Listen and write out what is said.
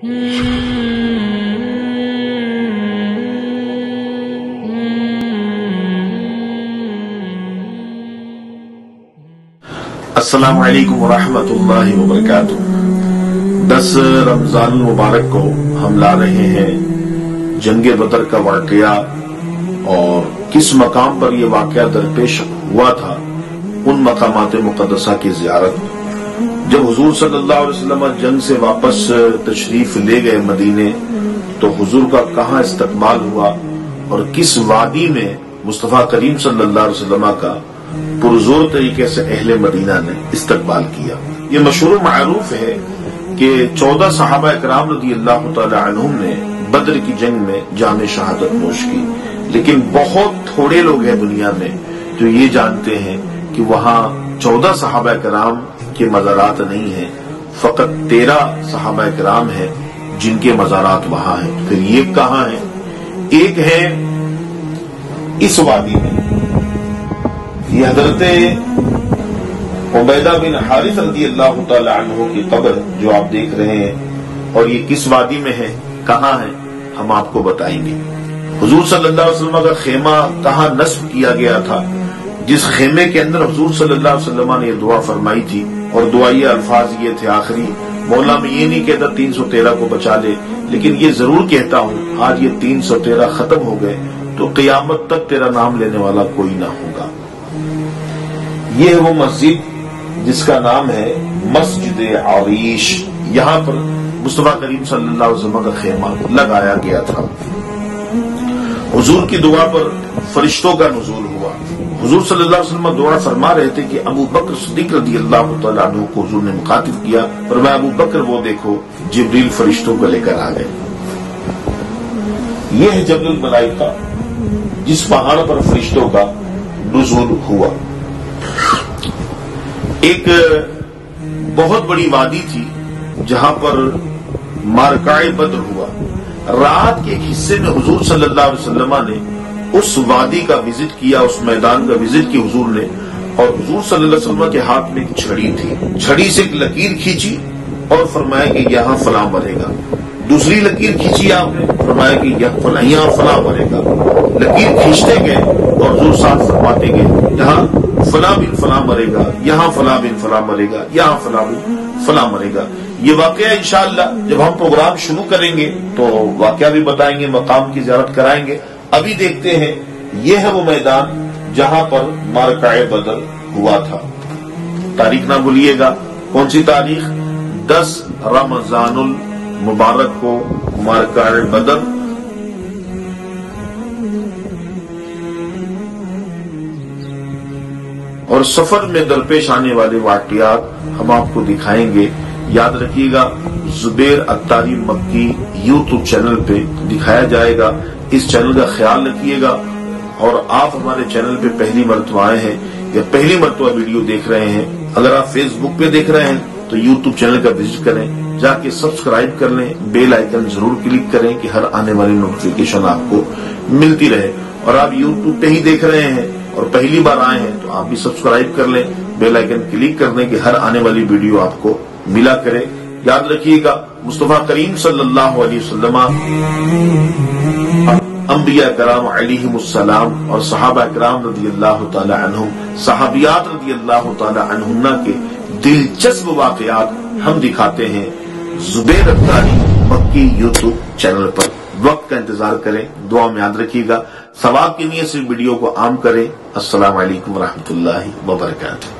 अस्सलाम वालेकुम दस रमज़ान मुबारक को हम ला रहे हैं जंग बदर का वाकया और किस मकाम पर यह वाकया दरपेश हुआ था, उन मकामात मुकदसा की जियारत। जब हुजूर सल्लल्लाहु अलैहि वसल्लम जंग से वापस तशरीफ़ ले गए मदीने तो हुजूर का कहाँ इस्तकबाल हुआ और किस वादी में मुस्तफ़ा करीम सल्लल्लाहु अलैहि वसल्लम का पुरजोर तरीके से अहले मदीना ने इस्तकबाल किया? ये मशहूर मारूफ है कि चौदह साहबा कराम रदी अल्लाह तुम ने बद्र की जंग में जाम शहादत नोश की। लेकिन बहुत थोड़े लोग हैं दुनिया में जो ये जानते हैं कि वहाँ चौदह साहबा कराम के मजारात नहीं है, फकत तेरह साहबा कराम है जिनके मजारात वहाँ हैं। फिर ये कहाँ है? एक है इस वादी में। ये हज़रत उबैदा बिन हारिस रदी अल्लाह तु की कब्र जो आप देख रहे हैं, और ये किस वादी में है? कहाँ है? हम आपको बताएँगे। हजूर वसल्लम का खेमा कहाँ नस्ब किया गया था? जिस खेमे के अंदर हजूर वसल्लम ने यह दुआ फरमाई थी और दुआई अल्फाज ये थे आखिरी। मौला में ये नहीं कहता तीन सौ तेरह को बचा ले, लेकिन ये ज़रूर कहता हूँ, आज ये तीन सौ तेरह खत्म हो गए तो कयामत तक तेरा नाम लेने वाला कोई ना होगा। ये है वो मस्जिद, जिसका नाम है मस्जिद आरीश यहाँ पर मुस्तफ़ा करीम वसल्लम का खेमा लगाया गया था। हजूर की दुआ पर फरिश्तों का हुआ हुजूर अलैहि दुआ फरमा रहे थे कि अबू बकर सदीक रदी अल्लाह तु को हुजूर ने मुखातिब किया और मैं अबू बकर वो देखो, जिब्रील फरिश्तों को लेकर आ गए। ये है जबल मलाइका जिस पहाड़ पर फरिश्तों का नजूल हुआ। एक बहुत बड़ी वादी थी, जहाँ पर मारकाए बद्र हुआ। रात के एक हिस्से में हजूर सल्लल्लाहु अलैहि ने उस वादी का विज़िट किया, उस मैदान का विज़िट किया हुजूर ने। और हुजूर सल्लल्लाहु के हाथ में एक छड़ी थी। छड़ी से एक लकीर खींची और फरमाया कि यहाँ फला मरेगा दूसरी लकीर खींची आपने, फरमाया कि यहाँ फला मरेगा लकीर खींचते गए और ज़ोर साथ फरमाते गए, यहाँ फला बिन फला मरेगा यहाँ फला बिन फला मरेगा यहाँ फला बिन फला मरेगा ये वाकया इंशाला जब हम प्रोग्राम शुरू करेंगे तो वाकया भी बताएँगे, मकाम की ज्यारत कराएँगे। अभी देखते हैं, ये है वो मैदान जहाँ पर मारकाए बदल हुआ था। तारीख ना भूलिएगा, कौन सी तारीख? दस रमजानुल मुबारक को मारकाए बदल और सफ़र में दरपेश आने वाले वाकियात हम आपको दिखाएँगे। याद रखिएगा, जुबेर अत्तारी मक्की यूट्यूब चैनल पे दिखाया जाएगा। इस चैनल का ख्याल रखिएगा। और आप हमारे चैनल पे पहली मरतबा आए हैं या पहली मरतबा वीडियो देख रहे हैं, अगर आप फेसबुक पे देख रहे हैं तो यूट्यूब चैनल का विज़िट करें, जाके सब्सक्राइब कर लें बेल आइकन ज़रूर क्लिक करें कि हर आने वाली नोटिफिकेशन आपको मिलती रहे। और आप यूट्यूब पे ही देख रहे हैं और पहली बार आए हैं तो आप भी सब्सक्राइब कर लें बेल आइकन क्लिक कर दें कि हर आने वाली वीडियो आपको मिला करे। याद रखिएगा मुस्तफ़ा करीम वसल्लम अम्बिया कराम अलैहिमुस्सलाम और सहाबा कराम रदी अल्लाह तहुम सहाबियात रदी अल्लाह तहुन्ना के दिलचस्प वाकयात हम दिखाते हैं। जुबेर अब्दारी मक्की यूट्यूब चैनल पर। वक्त का इंतज़ार करें, दुआ में याद रखिएगा। सवाब के लिए से वीडियो को आम करें। अस्सलाम वालेकुम रहमतुल्लाहि व बरकातुहू